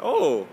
Oh.